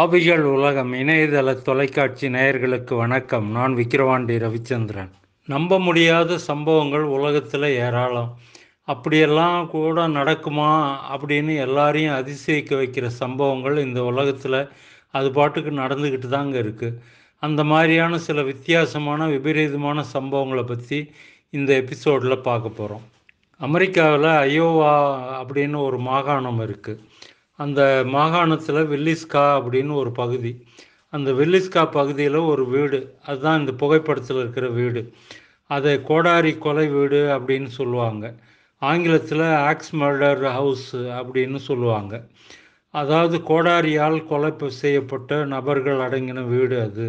ஆபிகள் உலகம் இணையதள தொலைக்காட்சி நேயர்களுக்கு வணக்கம். நான் விக்கிரவாண்டி ரவிச்சந்திரன். நம்ப முடியாத சம்பவங்கள் உலகத்தில் ஏராளம். அப்படியெல்லாம் கூட நடக்குமா அப்படின்னு எல்லாரையும் அதிசயிக்க வைக்கிற சம்பவங்கள் இந்த உலகத்தில் அது பாட்டுக்கு நடந்துக்கிட்டு தாங்க இருக்குது அந்த மாதிரியான சில வித்தியாசமான விபரீதமான சம்பவங்களை பற்றி இந்த எபிசோடில் பார்க்க போகிறோம் அமெரிக்காவில் அயோவா அப்படின்னு ஒரு மாகாணம் இருக்குது அந்த மாகாணத்தில் வில்லிஸ்கா அப்படின்னு ஒரு பகுதி. அந்த வில்லிஸ்கா பகுதியில் ஒரு வீடு. அதுதான் இந்த புகைப்படத்தில் இருக்கிற வீடு. அதை கோடாரி கொலை வீடு அப்படின்னு சொல்லுவாங்க. ஆங்கிலத்தில் ஆக்ஸ் மர்டர் ஹவுஸ் அப்படின்னு சொல்லுவாங்க. அதாவது கோடாரியால் கொலை செய்யப்பட்ட நபர்கள் அடங்கின வீடு அது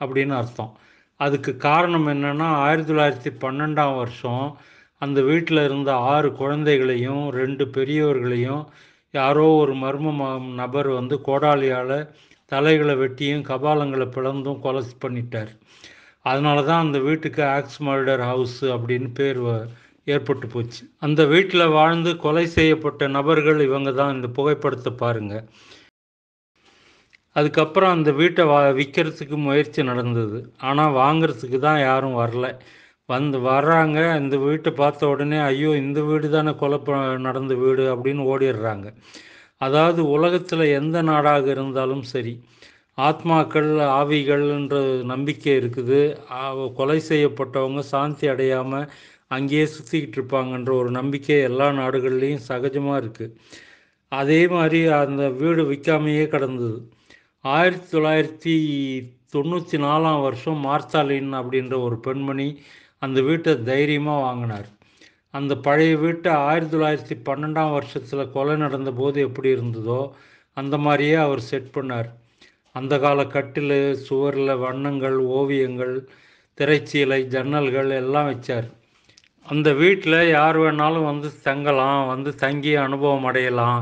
அப்படின்னு அர்த்தம். அதுக்கு காரணம் என்னென்னா ஆயிரத்தி தொள்ளாயிரத்தி பன்னெண்டாம் வருஷம் அந்த வீட்டில் இருந்த ஆறு குழந்தைகளையும் ரெண்டு பெரியவர்களையும் யாரோ ஒரு மர்ம நபர் வந்து கோடாலியால் தலைகளை வெட்டியும் கபாலங்களை பிளந்தும் கொலை பண்ணிட்டார். அதனால தான் அந்த வீட்டுக்கு ஆக்ஸ் மர்டர் ஹவுஸ் அப்படின்னு பேர் ஏற்பட்டு போச்சு. அந்த வீட்டில் வாழ்ந்து கொலை செய்யப்பட்ட நபர்கள் இவங்க தான். இந்த புகைப்படத்தை பாருங்கள் அதுக்கப்புறம் அந்த வீட்டை வா விற்கிறதுக்கு முயற்சி நடந்தது. ஆனால் வாங்கிறதுக்கு தான் யாரும் வரல. வந்து வர்றாங்க இந்த வீட்டை பார்த்த உடனே ஐயோ இந்த வீடு தானே கொலை நடந்த வீடு அப்படின்னு ஓடிடுறாங்க. அதாவது உலகத்தில் எந்த நாடாக இருந்தாலும் சரி ஆத்மாக்கள் ஆவிகள்ன்ற நம்பிக்கை இருக்குது. கொலை செய்யப்பட்டவங்க சாந்தி அடையாமல் அங்கேயே சுற்றிக்கிட்டு இருப்பாங்கன்ற ஒரு நம்பிக்கை எல்லா நாடுகள்லேயும் சகஜமாக இருக்குது அதே மாதிரி அந்த வீடு விற்காமையே கிடந்தது. ஆயிரத்தி தொள்ளாயிரத்தி தொண்ணூற்றி நாலாம் வருஷம் மார்த்தாலின் அப்படின்ற ஒரு பெண்மணி அந்த வீட்டை தைரியமாக வாங்கினார். அந்த பழைய வீட்டை ஆயிரத்தி தொள்ளாயிரத்தி பன்னெண்டாம் வருஷத்தில் கொலை நடந்த போது எப்படி இருந்ததோ அந்த மாதிரியே அவர் செட் பண்ணார். அந்த கால கட்டில் சுவரில் வண்ணங்கள் ஓவியங்கள் திரைச்சீலை ஜன்னல்கள் எல்லாம் வச்சார். அந்த வீட்டில் யார் வேணாலும் வந்து தங்கலாம் வந்து தங்கி அனுபவம் அடையலாம்.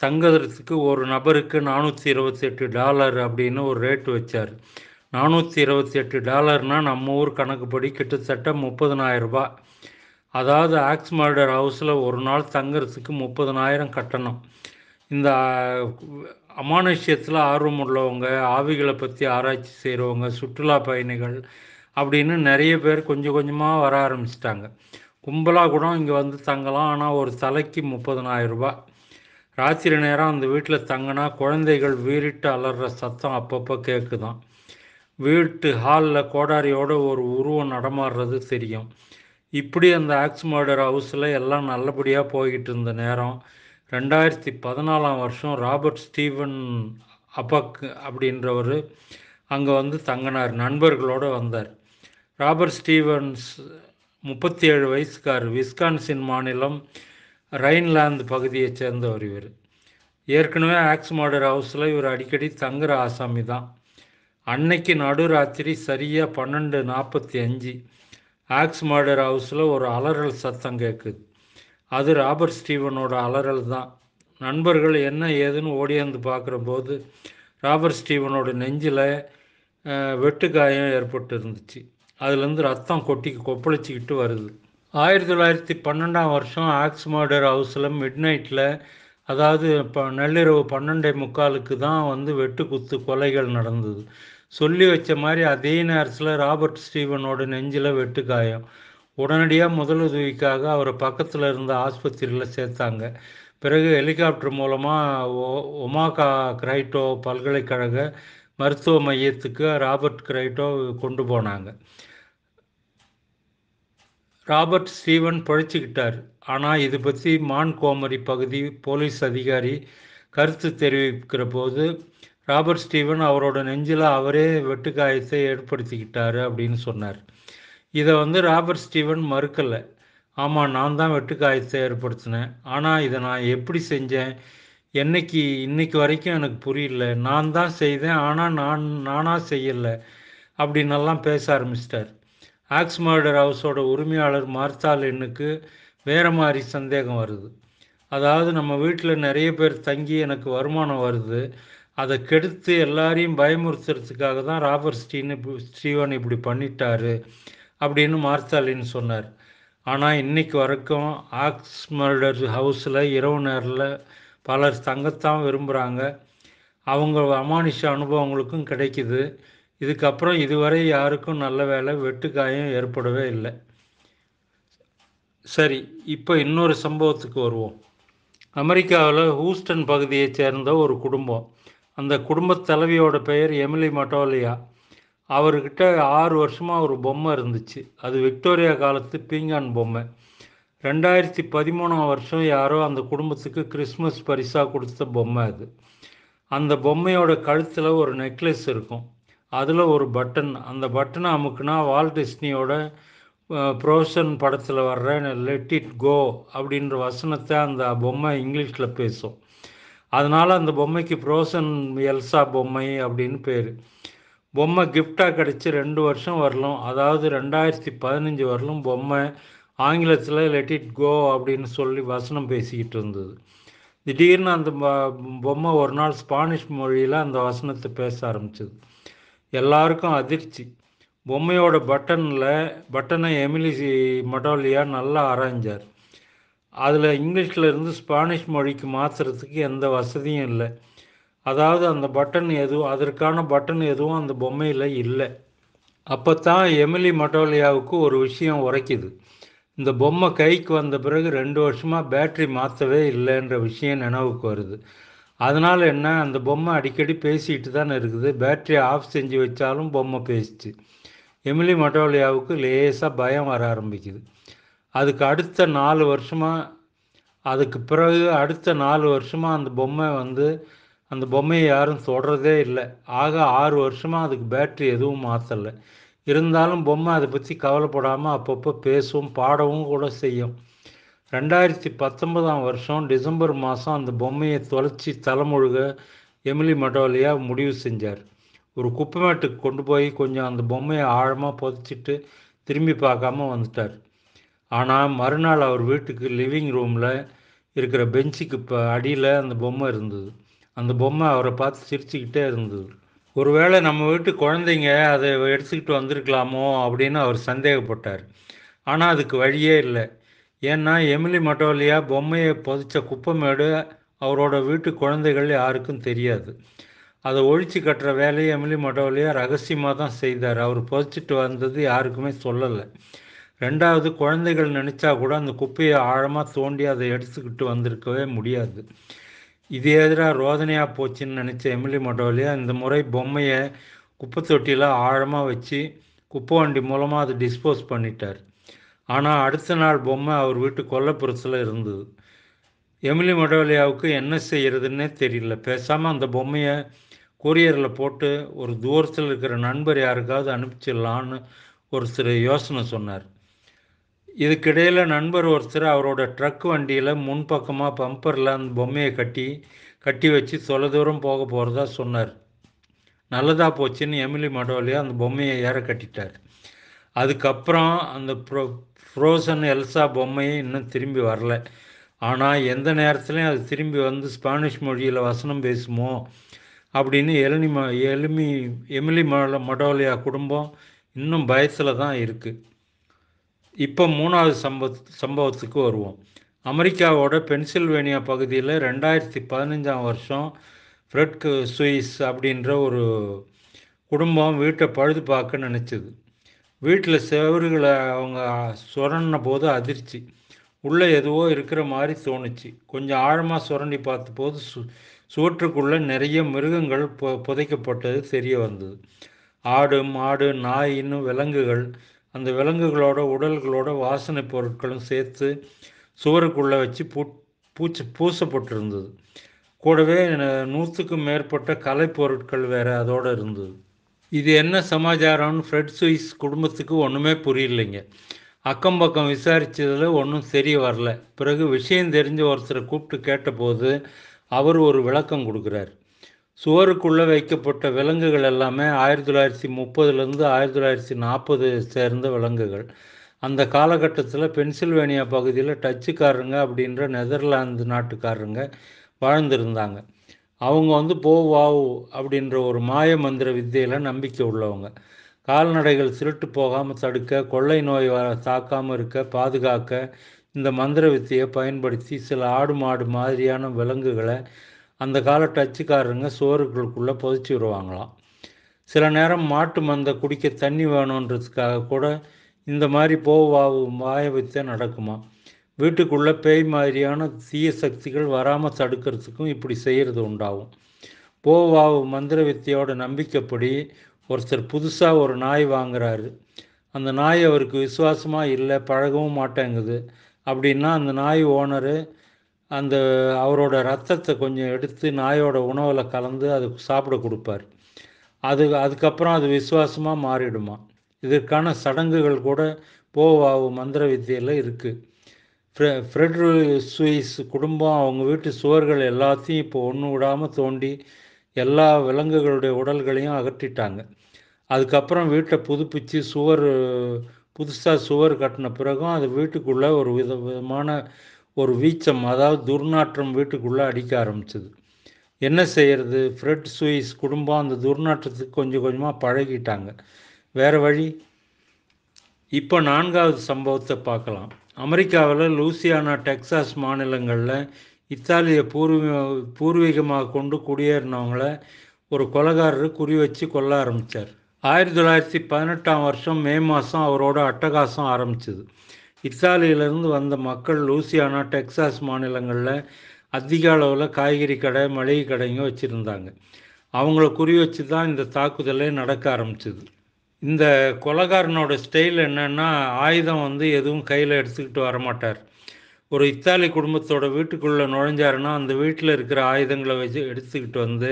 தங்குறதுக்கு ஒரு நபருக்கு நானூற்றி இருபத்தெட்டு டாலர் அப்படின்னு ஒரு ரேட்டு வச்சார். நானூற்றி இருபத்தி எட்டு டாலர்னால் நம்ம ஊர் கணக்குப்படி கிட்டத்தட்ட முப்பதனாயிரம் அதாவது ஆக்ஸ் மர்டர் ஹவுஸில் ஒரு நாள் தங்குறதுக்கு முப்பதனாயிரம் கட்டணம். இந்த அமானுஷ்யத்தில் ஆர்வம் உள்ளவங்க ஆவிகளை பற்றி ஆராய்ச்சி செய்கிறவங்க சுற்றுலா பயணிகள் அப்படின்னு நிறைய பேர் கொஞ்சம் கொஞ்சமாக வர ஆரம்பிச்சிட்டாங்க. கும்பலாக கூட இங்கே வந்து தங்கலாம் ஆனால் ஒரு தலைக்கு முப்பதனாயிரரூபா ராத்திரி நேரம் அந்த வீட்டில் தங்கினா குழந்தைகள் வீறிட்டு அலற சத்தம் அப்பப்போ கேட்குதான் வீட்டு ஹாலில் கோடாரியோட ஒரு உருவம் நடமாடுறது தெரியும். இப்படி அந்த ஆக்ஸ் மர்டர் ஹவுஸில் எல்லாம் நல்லபடியாக போய்கிட்டு இருந்த நேரம் ரெண்டாயிரத்தி பதினாலாம் வருஷம் ராபர்ட் ஸ்டீவன் அப்பக் அப்படின்றவர் அங்கே வந்து தங்கினார் நண்பர்களோடு வந்தார். ராபர்ட் ஸ்டீவன்ஸ் முப்பத்தி ஏழு வயசுக்கார் விஸ்கான்சின் மாநிலம் ரைன்லாந்து பகுதியை சேர்ந்தவர் இவர். ஏற்கனவே ஆக்ஸ் மர்டர் ஹவுஸில் இவர் அடிக்கடி தங்குற ஆசாமி தான். அன்னைக்கு நடுராத்திரி சரியாக பன்னெண்டு நாற்பத்தி அஞ்சு. ஆக்ஸ் மர்டர் ஹவுஸில் ஒரு அலறல் சத்தம் கேட்குது அது ராபர்ட் ஸ்டீவனோட அலறல் தான். நண்பர்கள் என்ன ஏதுன்னு ஓடியாந்து பார்க்குற போது ராபர்ட் ஸ்டீவனோட நெஞ்சில் வெட்டுக்காயம் ஏற்பட்டு இருந்துச்சு அதுலேருந்து ரத்தம் கொட்டி கொப்பளிச்சிக்கிட்டு வருது. ஆயிரத்தி தொள்ளாயிரத்தி பன்னெண்டாம் வருஷம் ஆக்ஸ் மர்டர் ஹவுஸில் மிட் நைட்டில் அதாவது இப்போ நள்ளிரவு பன்னெண்டே முக்காலுக்கு தான் வந்து வெட்டு குத்து கொலைகள் நடந்தது. சொல்லி வச்ச மாதிரி அதே நேரத்தில் ராபர்ட் ஸ்டீவனோட நெஞ்சில் வெட்டுக்காயம் உடனடியாக முதலுதவிக்காக அவரை பக்கத்தில் இருந்த ஆஸ்பத்திரியில் சேர்த்தாங்க. பிறகு ஹெலிகாப்டர் மூலமாக ஒமாகா கிரைட்டோ பல்கலைக்கழக மருத்துவ மையத்துக்கு ராபர்ட் கிரைட்டோ கொண்டு போனாங்க. ராபர்ட் ஸ்டீவன் பழிச்சுக்கிட்டார். ஆனால் இது பற்றி மான்கோமரி பகுதி போலீஸ் அதிகாரி கருத்து தெரிவிக்கிற போது ராபர்ட் ஸ்டீவன் அவரோட நெஞ்சில் அவரே வெட்டுக்காயத்தை ஏற்படுத்திக்கிட்டாரு அப்படின்னு சொன்னார். இதை வந்து ராபர்ட் ஸ்டீவன் மறுக்கலை. ஆமாம் நான் தான் வெட்டுக்காயத்தை ஏற்படுத்தினேன். ஆனால் இதை நான் எப்படி செஞ்சேன்? என்னைக்கு இன்னைக்கு வரைக்கும் எனக்கு புரியல. நான் தான் செய்தேன் ஆனால் நான் நானாக செய்யலை அப்படின்னெல்லாம் பேச ஆரம்பிச்சிட்டார். ஆக்ஸ் மர்டர் ஹவுஸோட உரிமையாளர் மார்த்தாலினுக்கு வேறு மாதிரி சந்தேகம் வருது. அதாவது நம்ம வீட்டில் நிறைய பேர் தங்கி எனக்கு வருமானம் வருது. அதை கெடுத்து எல்லாரையும் பயமுறுத்துறதுக்காக தான் ராபர்ட் ஸ்டீன் ஸ்டீவன் இப்படி பண்ணிட்டாரு அப்படின்னு மார்த்தாலின் சொன்னார். ஆனால் இன்னைக்கு வரைக்கும் ஆக்ஸ் மர்டர் ஹவுஸில் இரவு நேரில் பலர் தங்கத்தான் விரும்புகிறாங்க அவங்க அமானுஷ அனுபவங்களுக்கும் கிடைக்குது. இதுக்கப்புறம் இதுவரை யாருக்கும் நல்ல வேலை வெட்டுக்காயம் ஏற்படவே இல்லை. சரி இப்போ இன்னொரு சம்பவத்துக்கு வருவோம். அமெரிக்காவில் ஹூஸ்டன் பகுதியைச் சேர்ந்த ஒரு குடும்பம். அந்த குடும்பத் தலைவியோட பெயர் எமிலி மட்டோலியா. அவர்கிட்ட ஆறு வருஷமாக ஒரு பொம்மை இருந்துச்சு. அது விக்டோரியா காலத்து பீங்கான் பொம்மை. ரெண்டாயிரத்தி பதிமூணாம் வருஷம் யாரோ அந்த குடும்பத்துக்கு கிறிஸ்மஸ் பரிசாக கொடுத்த பொம்மை அது. அந்த பொம்மையோட கழுத்தில் ஒரு நெக்லஸ் இருக்கும். அதில் ஒரு பட்டன். அந்த பட்டனை அமுக்குனா வால் டிஸ்னியோட ப்ரோசன் படத்தில் வர்ற லெட் இட் கோ அப்படின்ற வசனத்தை அந்த பொம்மை இங்கிலீஷில் பேசும். அதனால் அந்த பொம்மைக்கு ஃப்ரோசன் எல்சா பொம்மை அப்படின்னு பேர். பொம்மை கிஃப்டாக கிடச்சி ரெண்டு வருஷம் வரலும் அதாவது ரெண்டாயிரத்தி பதினஞ்சு வரலும் பொம்மை ஆங்கிலத்தில் லெட் இட் கோ அப்படின்னு சொல்லி வசனம் பேசிக்கிட்டு இருந்தது. திடீர்னு அந்த பொம்மை ஒரு நாள் ஸ்பானிஷ் மொழியில் அந்த வசனத்தை பேச ஆரம்பிச்சது. எல்லாருக்கும் அதிர்ச்சி. பொம்மையோட பட்டனில் பட்டனை எமிலி மடோலியா நல்லா ஆராய்ஞ்சார். அதில் இங்கிலீஷில் இருந்து ஸ்பானிஷ் மொழிக்கு மாற்றுறதுக்கு எந்த வசதியும் இல்லை. அதாவது அந்த பட்டன் எதுவும் அதற்கான பட்டன் எதுவும் அந்த பொம்மையில் இல்லை. அப்போ தான் எமிலி மட்டோலியாவுக்கு ஒரு விஷயம் உரைக்குது. இந்த பொம்மை கைக்கு வந்த பிறகு ரெண்டு வருஷமாக பேட்ரி மாற்றவே இல்லைன்ற விஷயம் நினைவுக்கு வருது. அதனால் என்ன அந்த பொம்மை அடிக்கடி பேசிக்கிட்டு தானே இருக்குது. பேட்டரி ஆஃப் செஞ்சு வச்சாலும் பொம்மை பேசிச்சு. எமிலி மட்டோலியாவுக்கு லேசாக பயம் வர ஆரம்பிக்குது. அதுக்கு அடுத்த நாலு வருஷமாக அதுக்கு பிறகு அடுத்த நாலு வருஷமாக அந்த பொம்மை வந்து அந்த பொம்மையை யாரும் சொல்கிறதே இல்லை. ஆக ஆறு வருஷமாக அதுக்கு பேட்ரி எதுவும் மாற்றலை இருந்தாலும் பொம்மை அதை பற்றி கவலைப்படாமல் அப்பப்போ பேசும் பாடவும் கூட செய்யும். ரெண்டாயிரத்தி பத்தொன்பதாம் வருஷம் டிசம்பர் மாதம் அந்த பொம்மையை தொலைச்சி தலைமுழுக எமிலி மட்டோலியா முடிவு செஞ்சார். ஒரு குப்பைமேட்டுக்கு கொண்டு போய் கொஞ்சம் அந்த பொம்மையை ஆழமாக புதைச்சிட்டு திரும்பி பார்க்காம வந்துட்டார். ஆனால் மறுநாள் அவர் வீட்டுக்கு லிவிங் ரூமில் இருக்கிற பெஞ்சுக்கு இப்போ அடியில் அந்த பொம்மை இருந்தது. அந்த பொம்மை அவரை பார்த்து சிரிச்சுக்கிட்டே இருந்தது. ஒருவேளை நம்ம வீட்டு குழந்தைங்க அதை எடுத்துக்கிட்டு வந்திருக்கலாமோ அப்படின்னு அவர் சந்தேகப்பட்டார். ஆனால் அதுக்கு வழியே இல்லை. ஏன்னா எமிலி மட்டோலியா பொம்மையை புதைச்ச குப்பமேடு அவரோட வீட்டு குழந்தைகள் யாருக்கும் தெரியாது. அதை ஒழிச்சு கட்டுற வேலையை எமிலி மட்டோலியா ரகசியமாக தான் செய்தார். அவர் புதைச்சிட்டு வந்தது யாருக்குமே சொல்லலை. ரெண்டாவது குழந்தைகள் நினச்சா கூட அந்த குப்பையை ஆழமாக தோண்டி அதை எடுத்துக்கிட்டு வந்திருக்கவே முடியாது. இது எதிராக ரோதனையாக போச்சுன்னு நினச்ச எமிலி மட்டோலியா இந்த முறை பொம்மையை குப்பை தொட்டியில் ஆழமாக வச்சு குப்பை வண்டி மூலமாக அதை டிஸ்போஸ் பண்ணிட்டார். ஆனால் அடுத்த நாள் பொம்மை அவர் வீட்டு கொல்லப்புறத்தில் இருந்தது. எமிலி மடோலியாவுக்கு என்ன செய்கிறதுன்னே தெரியல. பேசாமல் அந்த பொம்மையை கொரியரில் போட்டு ஒரு தூரத்தில் இருக்கிற நண்பர் யாருக்காவது அனுப்பிச்சிடலான்னு ஒரு சில யோசனை சொன்னார். இதுக்கிடையில் நண்பர் ஒருத்தர் அவரோட ட்ரக் வண்டியில் முன்பக்கமாக பம்பரில் அந்த பொம்மையை கட்டி கட்டி வச்சு தொலை தூரம் போக போகிறதா சொன்னார். நல்லதாக போச்சுன்னு எமிலி மடோலியா அந்த பொம்மையை ஏற கட்டிட்டார். அதுக்கப்புறம் அந்த ப்ரோ ஃப்ரோசன் எல்சா பொம்மையை இன்னும் திரும்பி வரல. ஆனால் எந்த நேரத்துலையும் அது திரும்பி வந்து ஸ்பானிஷ் மொழியில் வசனம் பேசுமோ அப்படின்னு எலினி ம எலிமி எமிலி மடோலியா குடும்பம் இன்னும் பயத்தில் தான் இருக்குது இப்போ மூணாவது சம்பவ சம்பவத்துக்கு வருவோம். அமெரிக்காவோட பென்சில்வேனியா பகுதியில் ரெண்டாயிரத்தி பதினஞ்சாம் வருஷம் ஃப்ரெட் சுயிஸ் அப்படின்ற ஒரு குடும்பம் வீட்டை பழுது பார்க்க நினச்சிது. வீட்டில் செவறுகளை அவங்க சுரண்ட போது அதிர்ச்சி. உள்ளே எதுவோ இருக்கிற மாதிரி தோணுச்சு. கொஞ்சம் ஆழமாக சுரண்டி பார்த்தபோது சு சுவற்றுக்குள்ளே நிறைய மிருகங்கள் பொ புதைக்கப்பட்டது தெரிய வந்தது. ஆடு மாடு நாய் இன்னும் விலங்குகள் அந்த விலங்குகளோட உடல்களோட வாசனை பொருட்களும் சேர்த்து சுவருக்குள்ளே வச்சு பூ பூச்சி பூசப்பட்டிருந்தது. கூடவே நூற்றுக்கும் மேற்பட்ட கலை பொருட்கள் அதோடு இருந்தது. இது என்ன சமாச்சாரம்னு ஃப்ரெட் சுயிஸ் குடும்பத்துக்கு ஒன்றுமே புரியலைங்க. அக்கம் பக்கம் விசாரித்ததில் ஒன்றும் தெரிய வரல. பிறகு விஷயம் தெரிஞ்ச ஒருத்தரை கூப்பிட்டு கேட்டபோது அவர் ஒரு விளக்கம் கொடுக்குறார். சுவருக்குள்ளே வைக்கப்பட்ட விலங்குகள் எல்லாமே ஆயிரத்தி தொள்ளாயிரத்தி முப்பதுலேருந்து ஆயிரத்தி தொள்ளாயிரத்தி நாற்பது சேர்ந்த விலங்குகள். அந்த காலகட்டத்தில் பென்சில்வேனியா பகுதியில் டச்சுக்காரங்க அப்படின்ற நெதர்லாந்து நாட்டுக்காரங்க வாழ்ந்திருந்தாங்க. அவங்க வந்து போவாவு அப்படின்ற ஒரு மாய மந்திர வித்தையில் நம்பிக்கை உள்ளவங்க. கால்நடைகள் திருட்டு போகாமல் தடுக்க கொள்ளை நோய் வர தாக்காமல் இருக்க பாதுகாக்க இந்த மந்திர வித்தையை பயன்படுத்தி சில ஆடு மாடு மாதிரியான விலங்குகளை அந்த கால டச்சுக்காரங்க சோறுகளுக்குள்ளே புதைச்சி விடுவாங்களாம். சில நேரம் மாட்டு மந்தை குடிக்க தண்ணி வேணுன்றதுக்காக கூட இந்த மாதிரி போவாவு வாய வித்தை நடக்குமா? வீட்டுக்குள்ளே பேய் மாதிரியான தீய சக்திகள் வராமல் தடுக்கிறதுக்கும் இப்படி செய்கிறது உண்டாகும். போவாவு மந்திர வித்தியோட நம்பிக்கைப்படி ஒருத்தர் புதுசாக ஒரு நாய் வாங்குறாரு. அந்த நாய் அவருக்கு விசுவாசமாக இல்லை பழகவும் மாட்டேங்குது. அப்படின்னா அந்த நாய் ஓனரு அந்த அவரோட ரத்தத்தை கொஞ்சம் எடுத்து நாயோட உணவில் கலந்து அது சாப்பிட கொடுப்பார். அது அதுக்கப்புறம் அது விசுவாசமாக மாறிடுமா? இதற்கான சடங்குகள் கூட போவாவு மந்திர வித்தியில் இருக்குது ஃப்ரெ ஃப்ரெட் சுயிஸ் குடும்பம் அவங்க வீட்டு சுவர்கள் எல்லாத்தையும் இப்போ ஒன்று விடாமல் தோண்டி எல்லா விலங்குகளுடைய உடல்களையும் அகற்றிட்டாங்க. அதுக்கப்புறம் வீட்டை புதுப்பித்து சுவர் புதுசாக சுவர் கட்டின பிறகும் அது வீட்டுக்குள்ளே ஒரு வித விதமான ஒரு வீச்சம் அதாவது துர்நாற்றம் வீட்டுக்குள்ளே அடிக்க ஆரம்பிச்சது. என்ன செய்கிறது ஃப்ரெட் சுயிஸ் குடும்பம் அந்த துர்நாற்றத்துக்கு கொஞ்சம் கொஞ்சமாக பழகிட்டாங்க. வேறு வழி? இப்போ நான்காவது சம்பவத்தை பார்க்கலாம். அமெரிக்காவில் லூசியானா டெக்சாஸ் மாநிலங்களில் இத்தாலிய பூர்வீக பூர்வீகமாக கொண்டு குடியேறினவங்கள ஒரு கொலகாரர் குறி வச்சு கொல்ல ஆரம்பித்தார் ஆயிரத்தி தொள்ளாயிரத்தி பதினெட்டாம் வருஷம் மே மாதம் அவரோட அட்டகாசம் ஆரம்பிச்சது. இத்தாலியிலேருந்து வந்த மக்கள் லூசியானா டெக்சாஸ் மாநிலங்களில் அதிக அளவில் காய்கறி கடை மளிகை கடைங்க வச்சுருந்தாங்க. அவங்கள குறி வச்சு தான் இந்த தாக்குதலே நடக்க ஆரம்பிச்சிது. இந்த கொலகாரனோட ஸ்டைல் என்னன்னா ஆயுதம் வந்து எதுவும் கையில் எடுத்துக்கிட்டு வரமாட்டார். ஒரு இத்தாலி குடும்பத்தோட வீட்டுக்குள்ளே நுழைஞ்சாருன்னா அந்த வீட்டில் இருக்கிற ஆயுதங்களை வச்சு எடுத்துக்கிட்டு வந்து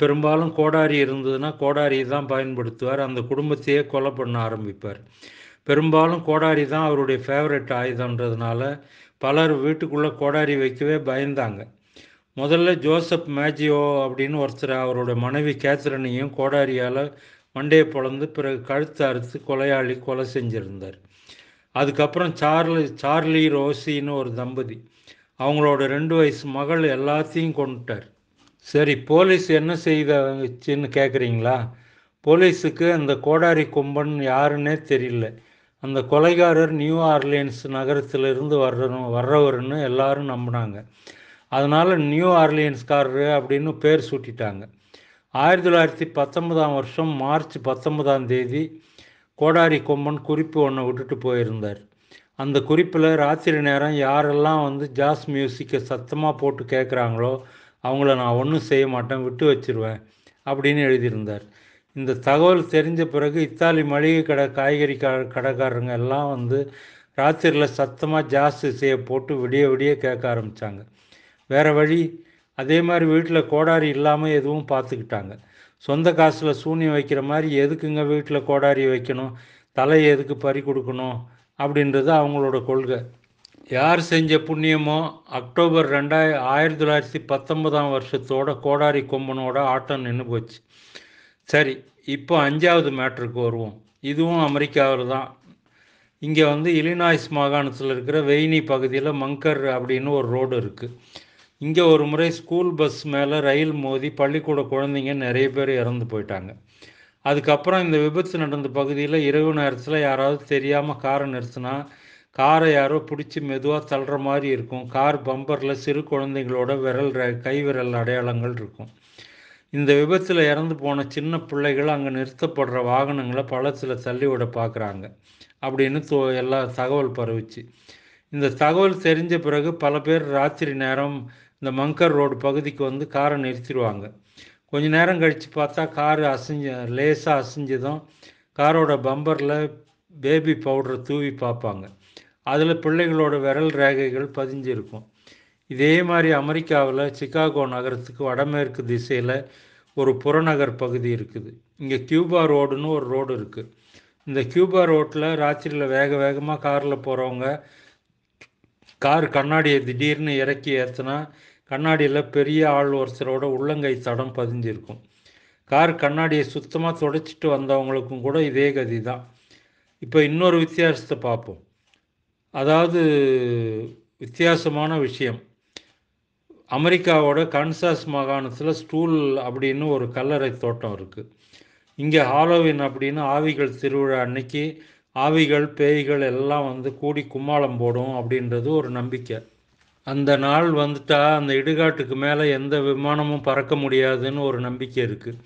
பெரும்பாலும் கோடாரி இருந்ததுன்னா கோடாரியை தான் பயன்படுத்துவார். அந்த குடும்பத்தையே கொலை பண்ண ஆரம்பிப்பார். பெரும்பாலும் கோடாரி தான் அவருடைய ஃபேவரட் ஆயுதன்றதுனால பலர் வீட்டுக்குள்ளே கோடாரி வைக்கவே பயந்தாங்க. முதல்ல ஜோசப் மேஜியோ அப்படின்னு ஒருத்தர் அவரோட மனைவி கேத்ரனையும் கோடாரியால் மண்டையை பொளந்து பிறகு கழுத்து அறுத்து கொலையாளி கொலை செஞ்சிருந்தார். அதுக்கப்புறம் சார்லி சார்லி ரோசின்னு ஒரு தம்பதி. அவங்களோட ரெண்டு வயசு மகள் எல்லாத்தையும் கொண்டுட்டார் சரி போலீஸ் என்ன செய்தச்சுன்னு கேட்குறீங்களா போலீஸுக்கு அந்த கோடாரி கும்பன் யாருன்னே தெரியல. அந்த கொலைகாரர் நியூ ஆர்லியன்ஸ் நகரத்திலிருந்து வர்ற வர்றவர்னு எல்லாரும் நம்பினாங்க. அதனால் நியூ ஆர்லியன்ஸ்காரரு அப்படின்னு பேர் சூட்டிட்டாங்க. ஆயிரத்தி தொள்ளாயிரத்தி பத்தொன்பதாம் வருஷம் மார்ச் பத்தொன்பதாம் தேதி கோடாரி கொம்பன் குறிப்பு ஒன்று விட்டுட்டு போயிருந்தார். அந்த குறிப்பில் ராத்திரி நேரம் யாரெல்லாம் வந்து ஜாஸ் மியூசிக்கை சத்தமாக போட்டு கேட்குறாங்களோ அவங்கள நான் ஒன்றும் செய்ய மாட்டேன் விட்டு வச்சிருவேன் அப்படின்னு எழுதியிருந்தார். இந்த தகவல் தெரிஞ்ச பிறகு இத்தாலி மளிகை கடை காய்கறி கடைக்காரங்க எல்லாம் வந்து ராத்திரியில் சத்தமாக ஜாஸ் இசையை போட்டு விடிய விடிய கேட்க ஆரம்பித்தாங்க வேறு வழி அதே மாதிரி வீட்டில் கோடாரி இல்லாமல் எதுவும் பார்த்துக்கிட்டாங்க சொந்த காசில் சூனியம் வைக்கிற மாதிரி எதுக்குங்க வீட்டில் கோடாரி வைக்கணும்? தலையை எதுக்கு பறி கொடுக்கணும்? அப்படின்றது அவங்களோட கொள்கை. யார் செஞ்ச புண்ணியமோ அக்டோபர் ரெண்டாய ஆயிரத்தி தொள்ளாயிரத்தி பத்தொன்பதாம் வருஷத்தோட கோடாரி கொம்பனோட ஆட்டம் நின்று போச்சு. சரி இப்போ அஞ்சாவது மேட்ருக்கு வருவோம். இதுவும் அமெரிக்காவில் தான். இங்கே வந்து இலினாய்ஸ் மாகாணத்தில் இருக்கிற வெயினி பகுதியில் மங்கர் அப்படின்னு ஒரு ரோடு இருக்குது இங்கே ஒரு முறை ஸ்கூல் பஸ் மேலே ரயில் மோதி பள்ளிக்கூட குழந்தைங்க நிறைய பேர் இறந்து போயிட்டாங்க. அதுக்கப்புறம் இந்த விபத்து நடந்த பகுதியில் இரவு நேரத்தில் யாராவது தெரியாமல் காரை நிறுத்தினா காரை யாரோ பிடிச்சி மெதுவாக தள்ளுற மாதிரி இருக்கும். கார் பம்பரில் சிறு குழந்தைங்களோட விரல் ர கை விரல் அடையாளங்கள் இருக்கும். இந்த விபத்தில் இறந்து போன சின்ன பிள்ளைகள் அங்கே நிறுத்தப்படுற வாகனங்களை பள்ளத்தில் தள்ளி விட பார்க்குறாங்க அப்படின்னு தோ எல்லா தகவல் பரவிச்சு. இந்த தகவல் தெரிஞ்ச பிறகு பல பேர் ராத்திரி நேரம் இந்த மங்கர் ரோடு பகுதிக்கு வந்து காரை நிறுத்திடுவாங்க. கொஞ்ச நேரம் கழித்து பார்த்தா கார் அசைஞ்ச லேசாக அசைஞ்சதும் காரோட பம்பரில் பேபி பவுடரை தூவி பார்ப்பாங்க. அதில் பிள்ளைகளோட விரல் ரேகைகள் பதிஞ்சிருக்கும். இதே மாதிரி அமெரிக்காவில் சிகாகோ நகரத்துக்கு வடமேற்கு திசையில் ஒரு புறநகர் பகுதி இருக்குது. இங்கே கியூபா ரோடுன்னு ஒரு ரோடு இருக்குது இந்த கியூபா ரோட்டில் ராத்திரியில் வேக வேகமாக காரில் போகிறவங்க கார் கண்ணாடியை திடீர்னு இறக்கி ஏற்றுனா கண்ணாடியில் பெரிய ஆள் ஒருத்தரோட உள்ளங்கை தடம் பதிஞ்சிருக்கும். கார் கண்ணாடியை சுத்தமாக துடைச்சிட்டு வந்தவங்களுக்கும் கூட இதே கதி தான் இப்போ இன்னொரு வித்தியாசத்தை பார்ப்போம். அதாவது வித்தியாசமான விஷயம். அமெரிக்காவோட கன்சாஸ் மாகாணத்தில் ஸ்டூல் அப்படின்னு ஒரு கல்லறை தோட்டம் இருக்குது இங்கே ஹாலோவின் அப்படின்னு ஆவிகள் திருவிழா அன்னைக்கு ஆவிகள் பேய்கள் எல்லாம் வந்து கூடி கும்மாளம் போடும் அப்படின்றது ஒரு நம்பிக்கை. அந்த நாள் வந்துட்டா அந்த இடுகாட்டுக்கு மேலே எந்த விமானமும் பறக்க முடியாதுன்னு ஒரு நம்பிக்கை இருக்குது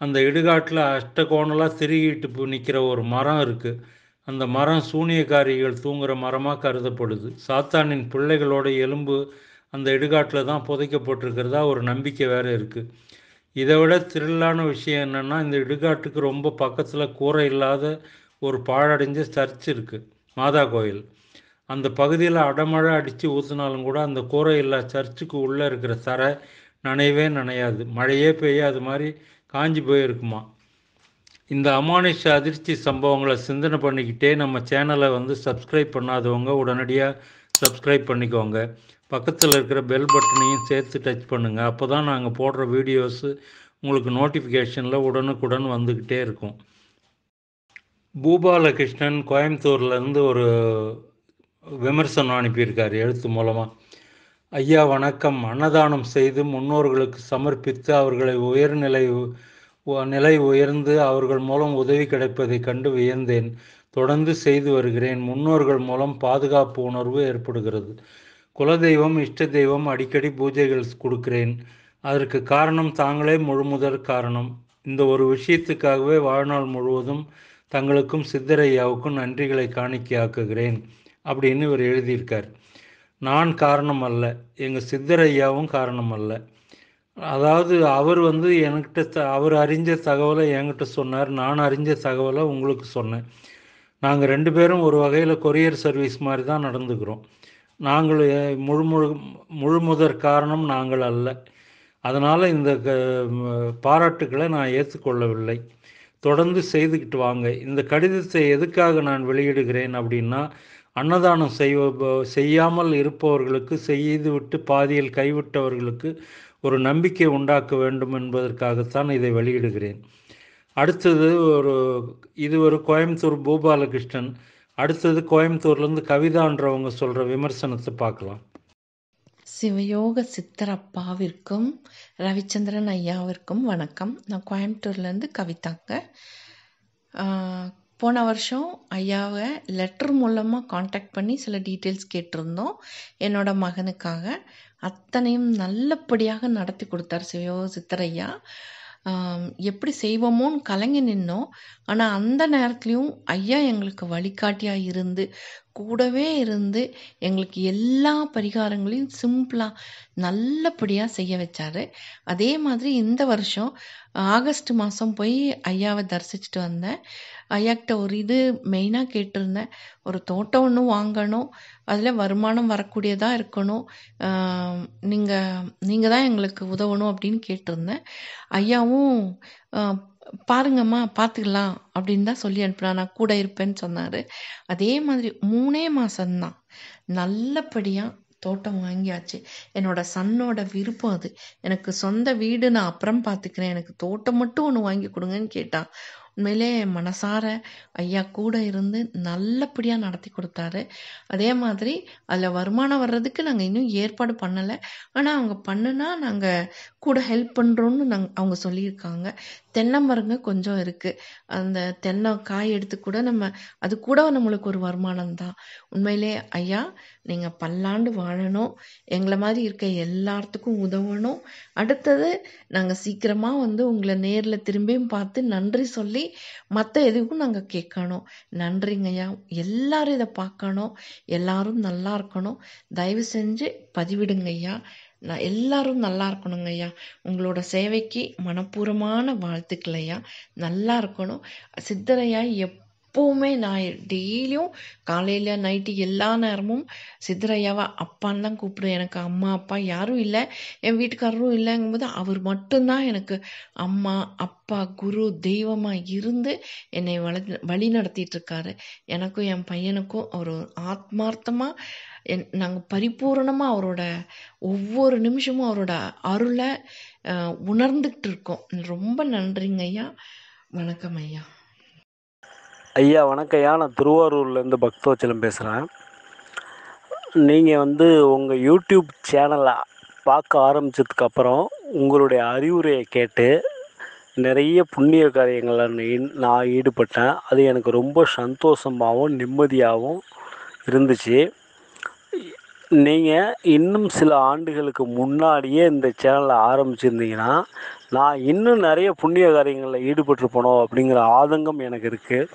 அந்த இடுகாட்டில் அஷ்டகோணலாக திருகிட்டு நிற்கிற ஒரு மரம் இருக்குது அந்த மரம் சூனியக்காரிகள் தூங்குகிற மரமாக கருதப்படுது. சாத்தானின் பிள்ளைகளோட எலும்பு அந்த இடுகாட்டில் தான் புதைக்கப்பட்டிருக்கிறதா ஒரு நம்பிக்கை வேறு இருக்குது இதை விட த்ரில்லான விஷயம் என்னென்னா இந்த இடுகாட்டுக்கு ரொம்ப பக்கத்தில் கூரை இல்லாத ஒரு பாழடைஞ்ச சர்ச் இருக்குது மாதா கோயில். அந்த பகுதியில் அடமழை அடித்து ஊற்றினாலும் கூட அந்த கூரை இல்லா சர்ச்சுக்கு உள்ளே இருக்கிற தரை நனையவே நனையாது. மழையே பெய்யாது மாதிரி காஞ்சி போயிருக்குமா. இந்த அமானுஷ அதிர்ச்சி சம்பவங்களை சிந்தனை பண்ணிக்கிட்டே நம்ம சேனலை வந்து சப்ஸ்கிரைப் பண்ணாதவங்க உடனடியாக சப்ஸ்கிரைப் பண்ணிக்கோங்க. பக்கத்தில் இருக்கிற பெல் பட்டனையும் சேர்த்து டச் பண்ணுங்கள் அப்போ தான் நாங்கள் போடுற வீடியோஸு உங்களுக்கு நோட்டிஃபிகேஷனில் உடனுக்குடன் வந்துக்கிட்டே இருக்கும். பூபாலகிருஷ்ணன் கோயம்புத்தூர்லேருந்து ஒரு விமர்சனம் அனுப்பியிருக்கார் எழுத்து மூலமாக ஐயா வணக்கம். அன்னதானம் செய்து முன்னோர்களுக்கு சமர்ப்பித்து அவர்களை உயர்நிலை நிலை உயர்ந்து அவர்கள் மூலம் உதவி கிடைப்பதை கண்டு வியந்தேன். தொடர்ந்து செய்து வருகிறேன். முன்னோர்கள் மூலம் பாதுகாப்பு உணர்வு ஏற்படுகிறது. குலதெய்வம் இஷ்ட தெய்வம் அடிக்கடி பூஜைகள் கொடுக்கிறேன். அதற்கு காரணம் தாங்களே முழுமுதற் காரணம். இந்த ஒரு விஷயத்துக்காகவே வாழ்நாள் முழுவதும் தங்களுக்கும் சித்தரையாவுக்கும் நன்றிகளை காணிக்கையாக்குகிறேன் அப்படின்னு இவர் எழுதியிருக்கார். நான் காரணம் அல்ல எங்கள் சித்தரையாவும் காரணம் அல்ல. அதாவது அவர் வந்து என்கிட்ட த அவர் அறிஞ்ச தகவலை என்கிட்ட சொன்னார் நான் அறிஞ்ச தகவலை உங்களுக்கு சொன்னேன். நாங்கள் ரெண்டு பேரும் ஒரு வகையில் கொரியர் சர்வீஸ் மாதிரி தான் நடந்துக்கிறோம். நாங்கள் முழு முழு முழுமுதற் காரணம் நாங்கள் அல்ல. அதனால் இந்த பாராட்டுக்களை நான் ஏற்றுக்கொள்ளவில்லை. தொடர்ந்து செய்துக்கிட்டு வாங்க. இந்த கடிதத்தை எதுக்காக நான் வெளியிடுகிறேன் அப்படின்னா அன்னதானம் செய்வ செய்யாமல் இருப்பவர்களுக்கு செய்துவிட்டு பாதியில் கைவிட்டவர்களுக்கு ஒரு நம்பிக்கை உண்டாக்க வேண்டும் என்பதற்காகத்தான் இதை வெளியிடுகிறேன். அடுத்தது ஒரு இது ஒரு கோயம்புத்தூர் பூபாலகிருஷ்ணன் அடுத்தது கோயம்புத்தூர்லேருந்து கவிதான்றவங்க சொல்கிற விமர்சனத்தை பார்க்கலாம். சிவயோக சித்தரப்பாவிற்கும் ரவிச்சந்திரன் ஐயாவிற்கும் வணக்கம். நான் கோயம்புத்தூர்லேருந்து கவிதாங்க. போன வருஷம் ஐயாவை லெட்டர் மூலமாக காண்டாக்ட் பண்ணி சில டீட்டெயில்ஸ் கேட்டிருந்தோம். என்னோட மகனுக்காக. அத்தனையும் நல்லபடியாக நடத்தி கொடுத்தார் சிவயோக சித்தரையா எப்படி செய்வோமோன்னு கலங்கி நின்னோம். ஆனால் அந்த நேரத்துலையும் ஐயா எங்களுக்கு வழிகாட்டியாக இருந்து கூடவே இருந்து எங்களுக்கு எல்லா பரிகாரங்களையும் சிம்பிளாக நல்லபடியாக செய்ய வச்சார். அதே மாதிரி இந்த வருஷம் ஆகஸ்ட் மாதம் போய் ஐயாவை தரிசிச்சுட்டு வந்தேன். ஐயாக்கிட்ட ஒரு இது மெயினாக கேட்டிருந்தேன். ஒரு தோட்டம் ஒன்று வாங்கணும். அதில் வருமானம் வரக்கூடியதாக இருக்கணும். நீங்கள் நீங்கள் தான் எங்களுக்கு உதவணும் அப்படின்னு கேட்டிருந்தேன். ஐயாவும் பாருங்கம்மா பார்த்துக்கலாம் அப்படின்னு தான் சொல்லி அனுப்பினா நான் கூட இருப்பேன்னு சொன்னார். அதே மாதிரி மூணே மாதம்தான் நல்லபடியாக தோட்டம் வாங்கியாச்சு. என்னோட சன்னோட விருப்பம் அது. எனக்கு சொந்த வீடு நான் அப்புறம் பார்த்துக்கிறேன் எனக்கு தோட்டம் மட்டும் ஒன்று வாங்கி கொடுங்கன்னு கேட்டான். உண்மையிலே மனசார ஐயா கூட இருந்து நல்லபடியாக நடத்தி கொடுத்தாரு. அதே மாதிரி அதில் வருமானம் வர்றதுக்கு நாங்கள் இன்னும் ஏற்பாடு பண்ணலை. ஆனால் அவங்க பண்ணுனா நாங்கள் கூட ஹெல்ப் பண்ணுறோன்னு நாங்கள் அவங்க சொல்லியிருக்காங்க. தென்னை மரங்க கொஞ்சம் இருக்குது அந்த தென்னை காய் எடுத்து கூட நம்ம அது கூட நம்மளுக்கு ஒரு வருமானம் தான். உண்மையிலே ஐயா நீங்கள் பல்லாண்டு வாழணும். எங்களை மாதிரி இருக்க எல்லாத்துக்கும் உதவணும். அடுத்தது நாங்கள் சீக்கிரமாக வந்து உங்களை நேரில் திரும்பியும் பார்த்து நன்றி சொல்லி மற்ற எதுக்கும் நாங்கள் கேட்கணும். நன்றிங்க ஐயா. எல்லாரும் இதை பார்க்கணும். எல்லாரும் நல்லா இருக்கணும். தயவு செஞ்சு பதிவிடுங்க ஐயா. நான் எல்லாரும் நல்லா இருக்கணுங்க ஐயா. உங்களோட சேவைக்கு மனப்பூர்வமான வாழ்த்துக்கள் ஐயா. நல்லா இருக்கணும். சித்தரையா எப் எப்போவுமே நான் டெய்லியும் காலையில் நைட்டு எல்லா நேரமும் சித்தரையாவை அப்பான்னு தான் கூப்பிடுவேன். எனக்கு அம்மா அப்பா யாரும் இல்லை. என் வீட்டுக்காரரும் இல்லைங்கும்போது அவர் மட்டும்தான் எனக்கு அம்மா அப்பா குரு தெய்வமாக இருந்து என்னை வள வழி நடத்திட்டு இருக்காரு. எனக்கும் என் பையனுக்கும் ஒரு ஆத்மார்த்தமாக என் நாங்கள் பரிபூரணமாக அவரோட ஒவ்வொரு நிமிஷமும் அவரோட அருளை உணர்ந்துக்கிட்டு இருக்கோம் ரொம்ப நன்றிங்க ஐயா. வணக்கம் ஐயா. ஐயா வணக்கம் ஐயா. நான் திருவாரூர்லேருந்து பக்தோச்சலம் பேசுகிறேன் நீங்கள் வந்து உங்கள் யூடியூப் சேனலை பார்க்க ஆரம்பித்ததுக்கப்புறம் உங்களுடைய அறிவுரையை கேட்டு நிறைய புண்ணிய காரியங்களில் நான் ஈடுபட்டேன். அது எனக்கு ரொம்ப சந்தோஷமாகவும் நிம்மதியாகவும் இருந்துச்சு. நீங்கள் இன்னும் சில ஆண்டுகளுக்கு முன்னாடியே இந்த சேனலை ஆரம்பிச்சிருந்தீங்கன்னா நான் இன்னும் நிறைய புண்ணிய காரியங்களில் ஈடுபட்டிருப்பனோ அப்படிங்கிற ஆதங்கம் எனக்கு இருக்குது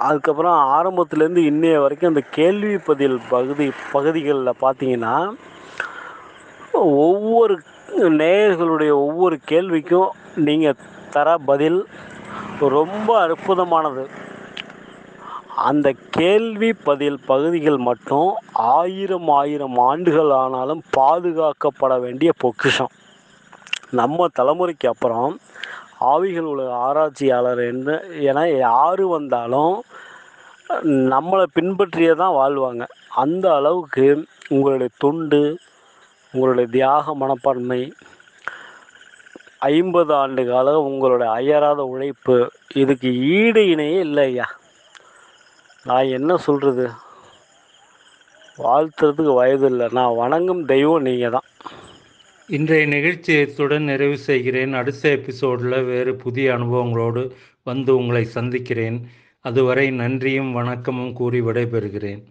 அதுக்கப்புறம் ஆரம்பத்துலேருந்து இன்னைய வரைக்கும் அந்த கேள்வி பதில் பகுதி பகுதிகளில் பார்த்தீங்கன்னா ஒவ்வொரு நேயர்களுடைய ஒவ்வொரு கேள்விக்கும் நீங்கள் தர பதில் ரொம்ப அற்புதமானது. அந்த கேள்வி பதில் பகுதிகள் மட்டும் ஆயிரம் ஆயிரம் ஆண்டுகள் ஆனாலும் பாதுகாக்கப்பட வேண்டிய பொக்கிஷம். நம்ம தலைமுறைக்கு அப்புறம் ஆவிகள் உலக ஆராய்ச்சியாளர் என்று என யார் வந்தாலும் நம்மளை பின்பற்றியே தான் வாழ்வாங்க. அந்த அளவுக்கு உங்களுடைய தொண்டு உங்களுடைய தியாக மனப்பான்மை ஐம்பது ஆண்டு கால உங்களுடைய அயராத உழைப்பு இதுக்கு ஈடு இணையே இல்லை ஐயா நான் என்ன சொல்கிறது வாழ்த்துறதுக்கு வயது இல்லை. நான் வணங்கும் தெய்வம் நீங்கள் தான் இன்றைய நிகழ்ச்சியை இத்துடன் நிறைவு செய்கிறேன். அடுத்த எபிசோடில் வேறு புதிய அனுபவங்களோடு வந்து உங்களை சந்திக்கிறேன். அதுவரை நன்றியும் வணக்கமும் கூறி விடைபெறுகிறேன்.